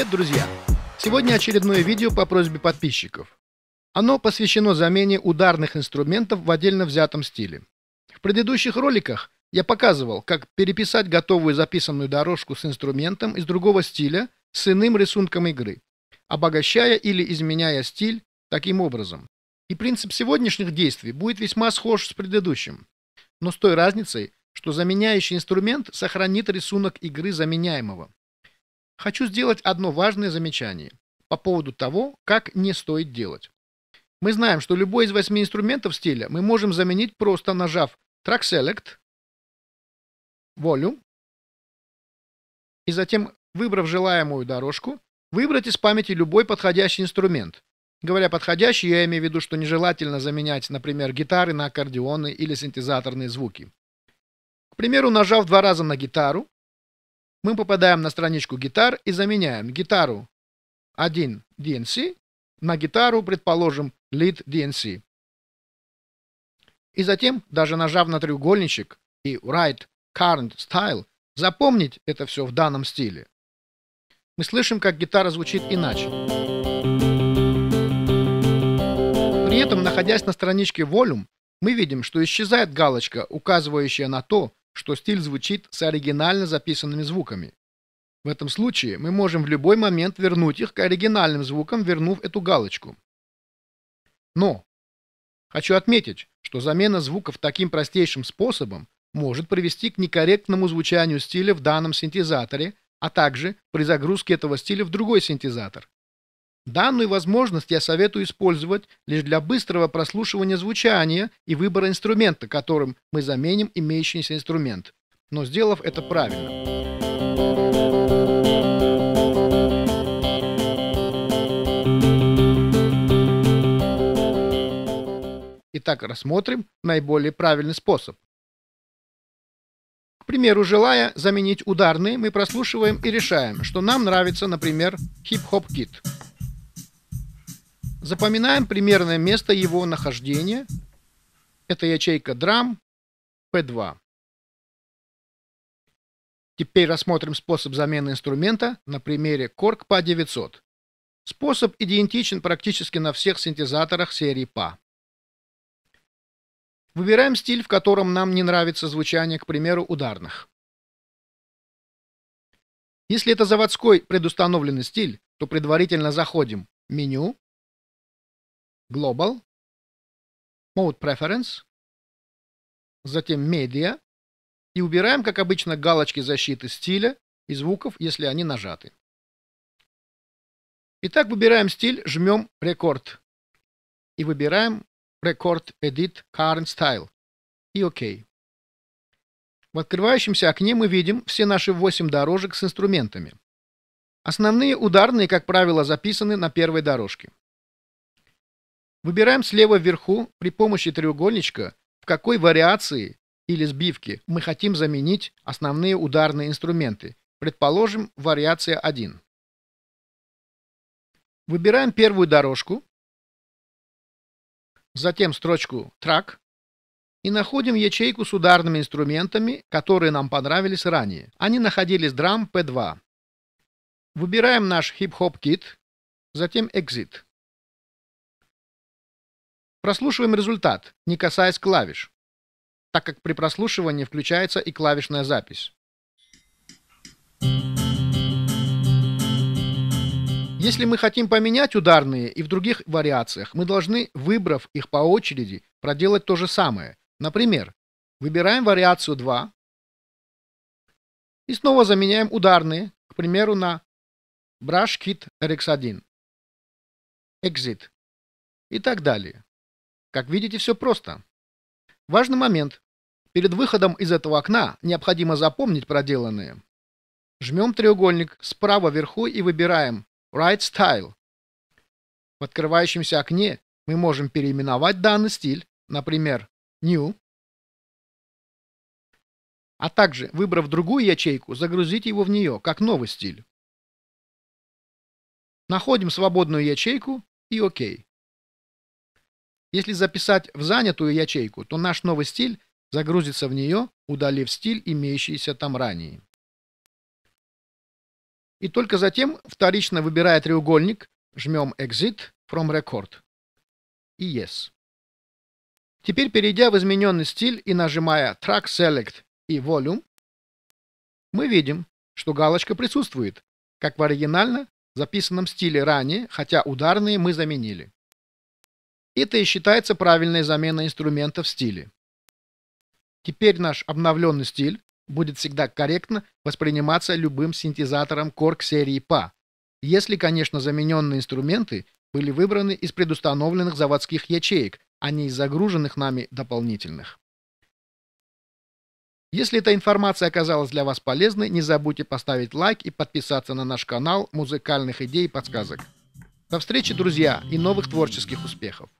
Привет, друзья! Сегодня очередное видео по просьбе подписчиков. Оно посвящено замене ударных инструментов в отдельно взятом стиле. В предыдущих роликах я показывал, как переписать готовую записанную дорожку с инструментом из другого стиля с иным рисунком игры, обогащая или изменяя стиль таким образом. И принцип сегодняшних действий будет весьма схож с предыдущим, но с той разницей, что заменяющий инструмент сохранит рисунок игры заменяемого. Хочу сделать одно важное замечание по поводу того, как не стоит делать. Мы знаем, что любой из восьми инструментов стиля мы можем заменить просто нажав Track Select, Volume, и затем, выбрав желаемую дорожку, выбрать из памяти любой подходящий инструмент. Говоря подходящий, я имею в виду, что нежелательно заменять, например, гитары на аккордеоны или синтезаторные звуки. К примеру, нажав два раза на гитару, мы попадаем на страничку гитар и заменяем гитару 1 DNC на гитару, предположим, Lead DNC. И затем, даже нажав на треугольничек и Write Current Style, запомнить это все в данном стиле. Мы слышим, как гитара звучит иначе. При этом, находясь на страничке Volume, мы видим, что исчезает галочка, указывающая на то, что стиль звучит с оригинально записанными звуками. В этом случае мы можем в любой момент вернуть их к оригинальным звукам, вернув эту галочку. Но хочу отметить, что замена звуков таким простейшим способом может привести к некорректному звучанию стиля в данном синтезаторе, а также при загрузке этого стиля в другой синтезатор. Данную возможность я советую использовать лишь для быстрого прослушивания звучания и выбора инструмента, которым мы заменим имеющийся инструмент, но сделав это правильно. Итак, рассмотрим наиболее правильный способ. К примеру, желая заменить ударные, мы прослушиваем и решаем, что нам нравится, например, хип-хоп-кит. Запоминаем примерное место его нахождения. Это ячейка драм P2. Теперь рассмотрим способ замены инструмента на примере Korg PA900. Способ идентичен практически на всех синтезаторах серии PA. Выбираем стиль, в котором нам не нравится звучание, к примеру, ударных. Если это заводской предустановленный стиль, то предварительно заходим в меню, Global, Mode Preference, затем Media и убираем, как обычно, галочки защиты стиля и звуков, если они нажаты. Итак, выбираем стиль, жмем Record и выбираем Record Edit Current Style и ОК. В открывающемся окне мы видим все наши 8 дорожек с инструментами. Основные ударные, как правило, записаны на первой дорожке. Выбираем слева вверху при помощи треугольничка, в какой вариации или сбивке мы хотим заменить основные ударные инструменты. Предположим, вариация 1. Выбираем первую дорожку, затем строчку Track и находим ячейку с ударными инструментами, которые нам понравились ранее. Они находились драм P2. Выбираем наш хип-хоп кит, затем Exit. Прослушиваем результат, не касаясь клавиш, так как при прослушивании включается и клавишная запись. Если мы хотим поменять ударные и в других вариациях, мы должны, выбрав их по очереди, проделать то же самое. Например, выбираем вариацию 2 и снова заменяем ударные, к примеру, на Brush Kit RX1, Exit и так далее. Как видите, все просто. Важный момент. Перед выходом из этого окна необходимо запомнить проделанное. Жмем треугольник справа вверху и выбираем Write Style. В открывающемся окне мы можем переименовать данный стиль, например, New, а также, выбрав другую ячейку, загрузить его в нее, как новый стиль. Находим свободную ячейку и ОК. Если записать в занятую ячейку, то наш новый стиль загрузится в нее, удалив стиль, имеющийся там ранее. и только затем, вторично выбирая треугольник, жмем Exit from Record и Yes. Теперь, перейдя в измененный стиль и нажимая Track Select и Volume, мы видим, что галочка присутствует, как в оригинально записанном стиле ранее, хотя ударные мы заменили. Это и считается правильной заменой инструмента в стиле. Теперь наш обновленный стиль будет всегда корректно восприниматься любым синтезатором Korg серии PA, если, конечно, замененные инструменты были выбраны из предустановленных заводских ячеек, а не из загруженных нами дополнительных. Если эта информация оказалась для вас полезной, не забудьте поставить лайк и подписаться на наш канал музыкальных идей и подсказок. До встречи, друзья, и новых творческих успехов!